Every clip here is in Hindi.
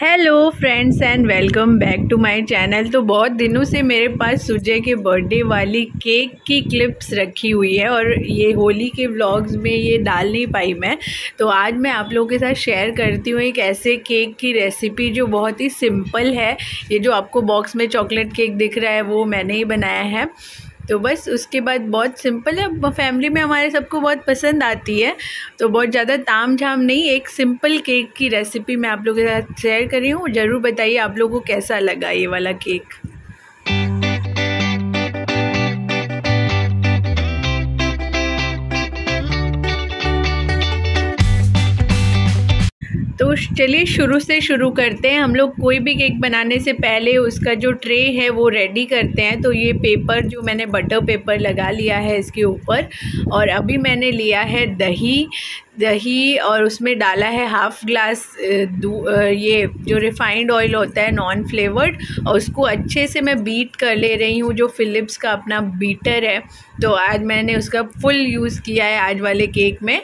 Hello friends and welcome back to my channel तो बहुत दिनों से मेरे पास सुजय के बर्थडे वाली केक की क्लिप्स रखी हुई है और ये होली के व्लॉग्स में ये डाल नहीं पाई मैं। तो आज मैं आप लोगों के साथ शेयर करती हूँ एक ऐसे केक की रेसिपी जो बहुत ही सिंपल है। ये जो आपको बॉक्स में चॉकलेट केक दिख रहा है, वो मैंने ही बनाया है। तो बस उसके बाद बहुत सिंपल है। फैमिली में हमारे सबको बहुत पसंद आती है। तो बहुत ज़्यादा ताम झाम नहीं, एक सिंपल केक की रेसिपी मैं आप लोगों के साथ शेयर कर रही हूँ। ज़रूर बताइए आप लोगों को कैसा लगा ये वाला केक तो चलिए शुरू से शुरू करते हैं। हम लोग कोई भी केक बनाने से पहले उसका जो ट्रे है वो रेडी करते हैं। तो ये पेपर जो मैंने बटर पेपर लगा लिया है इसके ऊपर और अभी मैंने लिया है दही। दही और उसमें डाला है हाफ़ ग्लास ये जो रिफ़ाइंड ऑयल होता है नॉन फ्लेवर्ड और उसको अच्छे से मैं बीट कर ले रही हूँ, जो फ़िलिप्स का अपना बीटर है। तो आज मैंने उसका फुल यूज़ किया है आज वाले केक में।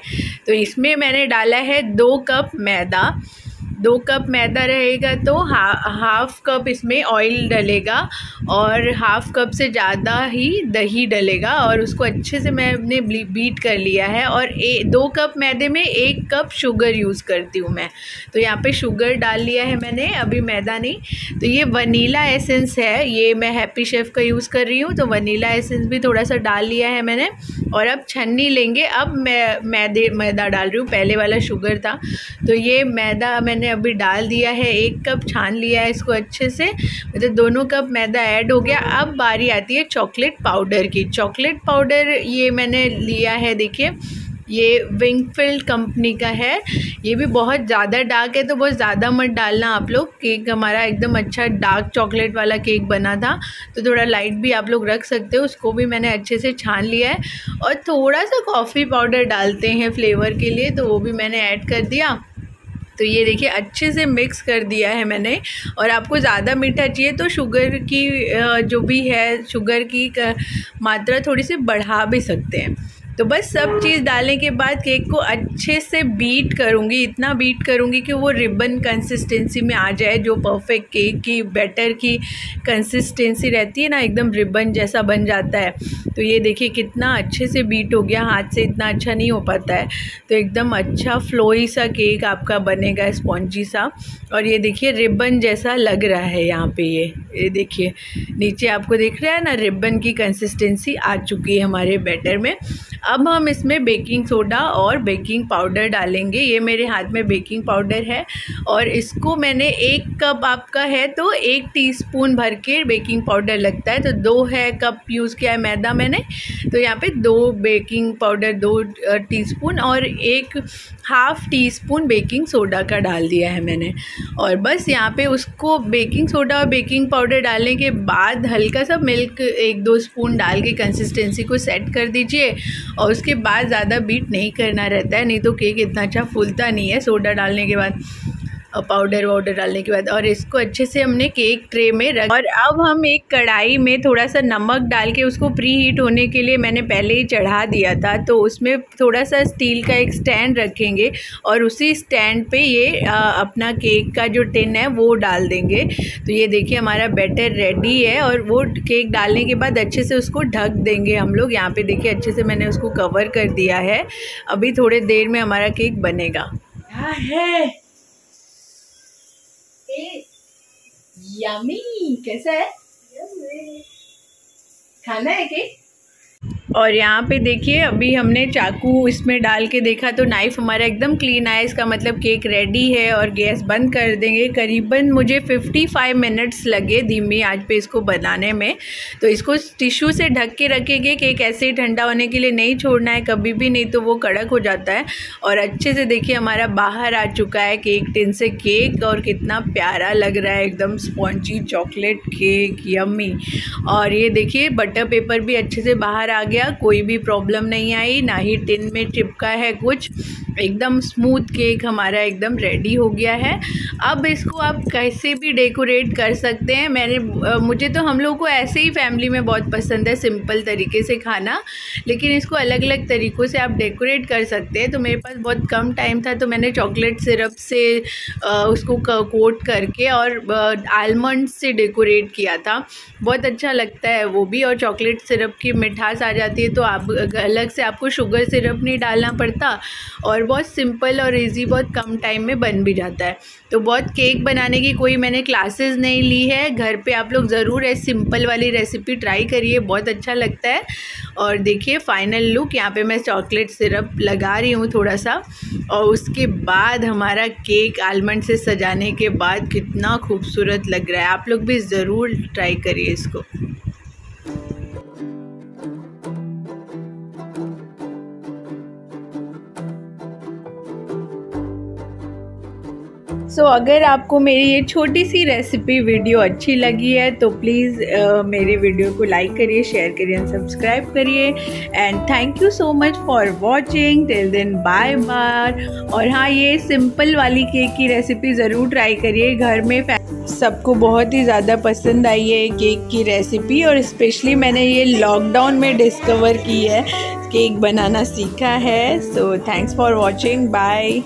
तो इसमें मैंने डाला है दो कप मैदा। दो कप मैदा रहेगा तो हा हाफ़ कप इसमें ऑयल डलेगा और हाफ़ कप से ज़्यादा ही दही डलेगा और उसको अच्छे से मैंने बीट कर लिया है और ए, दो कप मैदे में एक कप शुगर यूज़ करती हूँ मैं। तो यहाँ पे शुगर डाल लिया है मैंने अभी मैदा नहीं। तो ये वनीला एसेंस है ये मैं हैप्पी शेफ़ का यूज़ कर रही हूँ तो वनीला एसेंस भी थोड़ा सा डाल लिया है मैंने। और अब छन्नी लेंगे। अब मैं, मैदे, मैदा डाल रही हूँ। पहले वाला शुगर था। तो ये मैदा मैंने अभी डाल दिया है। एक कप छान लिया है इसको अच्छे से। मतलब दोनों कप मैदा ऐड हो गया। अब बारी आती है चॉकलेट पाउडर की। चॉकलेट पाउडर ये मैंने लिया है, देखिए। ये विंगफील्ड कंपनी का है। ये भी बहुत ज़्यादा डार्क है तो बहुत ज़्यादा मत डालना आप लोग। केक हमारा एकदम अच्छा डार्क चॉकलेट वाला केक बना था तो थोड़ा लाइट भी आप लोग रख सकते हो। उसको भी मैंने अच्छे से छान लिया है। और थोड़ा सा कॉफ़ी पाउडर डालते हैं फ्लेवर के लिए तो वो भी मैंने ऐड कर दिया। तो ये देखिए, अच्छे से मिक्स कर दिया है मैंने। और आपको ज़्यादा मीठा चाहिए तो शुगर की जो भी है शुगर की, मात्रा थोड़ी सी बढ़ा भी सकते हैं। तो बस सब चीज़ डालने के बाद केक को अच्छे से बीट करूँगी, इतना बीट करूँगी कि वो रिबन कंसिस्टेंसी में आ जाए, जो परफेक्ट केक की बैटर की कंसिस्टेंसी रहती है ना, एकदम रिबन जैसा बन जाता है। तो ये देखिए कितना अच्छे से बीट हो गया, हाथ से इतना अच्छा नहीं हो पाता है। तो एकदम अच्छा फ्लोई सा केक आपका बनेगा स्पॉन्जी सा। और ये देखिए रिबन जैसा लग रहा है यहाँ पे ये ये देखिए। नीचे आपको दिख रहा है ना, रिबन की कंसिस्टेंसी आ चुकी है हमारे बैटर में। अब हम इसमें बेकिंग सोडा और बेकिंग पाउडर डालेंगे। ये मेरे हाथ में बेकिंग पाउडर है और इसको मैंने एक कप आपका है तो एक टीस्पून भर के बेकिंग पाउडर लगता है। तो दो है कप यूज़ किया है मैदा मैंने। तो यहाँ पे दो बेकिंग पाउडर, दो टीस्पून और एक half teaspoon baking soda का डाल दिया है मैंने। और बस यहाँ पे उसको बेकिंग सोडा और बेकिंग पाउडर डालने के बाद हल्का सा मिल्क एक दो स्पून डाल के कंसिस्टेंसी को सेट कर दीजिए और उसके बाद ज़्यादा बीट नहीं करना रहता है, नहीं तो केक इतना अच्छा फूलता नहीं है सोडा डालने के बाद। पाउडर वाउडर डालने के बाद और इसको अच्छे से हमने केक ट्रे में रख और अब हम एक कढ़ाई में थोड़ा सा नमक डाल के उसको प्री हीट होने के लिए मैंने पहले ही चढ़ा दिया था तो उसमें थोड़ा सा स्टील का एक स्टैंड रखेंगे और उसी स्टैंड पे ये आ, अपना केक का जो टिन है वो डाल देंगे। तो ये देखिए हमारा बैटर रेडी है और वो केक डालने के बाद अच्छे से उसको ढक देंगे हम लोग। यहाँ पे देखिए अच्छे से मैंने उसको कवर कर दिया है। अभी थोड़े देर में हमारा केक बनेगा। है? यमी कैसा है? खाना है केक और यहाँ पे देखिए, अभी हमने चाकू इसमें डाल के देखा तो नाइफ़ हमारा एकदम क्लीन आया इसका मतलब केक रेडी है और गैस बंद कर देंगे। करीबन मुझे 55 मिनट्स लगे धीमी आँच पे इसको बनाने में। तो इसको टिश्यू से ढक के रखेंगे केक ऐसे ही ठंडा होने के लिए नहीं छोड़ना है। कभी भी नहीं तो वो कड़क हो जाता है। और अच्छे से देखिए, हमारा बाहर आ चुका है केक टिन से केक और कितना प्यारा लग रहा है। एकदम स्पॉन्जी चॉकलेट केक यम्मी और ये देखिए बटर पेपर भी अच्छे से बाहर आ गया। कोई भी प्रॉब्लम नहीं आई ना ही टिन में चिपका है कुछ। एकदम स्मूथ केक हमारा एकदम रेडी हो गया है। अब इसको आप कैसे भी डेकोरेट कर सकते हैं। मैंने मुझे तो हम लोगों को ऐसे ही फैमिली में बहुत पसंद है सिंपल तरीके से खाना। लेकिन इसको अलग अलग तरीक़ों से आप डेकोरेट कर सकते हैं। तो मेरे पास बहुत कम टाइम था तो मैंने चॉकलेट सिरप से उसको कोट करके और आलमंड से डेकोरेट किया था। बहुत अच्छा लगता है वो भी। और चॉकलेट सिरप की मिठास आ जाती है तो आप अलग से आपको शुगर सिरप नहीं डालना पड़ता। और बहुत सिंपल और इजी बहुत कम टाइम में बन भी जाता है। तो बहुत केक बनाने की कोई मैंने क्लासेस नहीं ली है। घर पे आप लोग ज़रूर है सिंपल वाली रेसिपी ट्राई करिए, बहुत अच्छा लगता है। और देखिए फाइनल लुक यहाँ पे मैं चॉकलेट सिरप लगा रही हूँ थोड़ा सा और उसके बाद हमारा केक आलमंड से सजाने के बाद कितना खूबसूरत लग रहा है। आप लोग भी ज़रूर ट्राई करिए इसको। सो so, अगर आपको मेरी ये छोटी सी रेसिपी वीडियो अच्छी लगी है तो प्लीज़ uh, मेरे वीडियो को लाइक करिए शेयर करिए एंड सब्सक्राइब करिए. And thank you so much for watching till then bye बार और हाँ ये सिंपल वाली केक की रेसिपी ज़रूर ट्राई करिए. घर में सबको बहुत ही ज़्यादा पसंद आई है केक की रेसिपी और स्पेशली मैंने ये लॉकडाउन में डिस्कवर की है केक बनाना सीखा है. So thanks for watching bye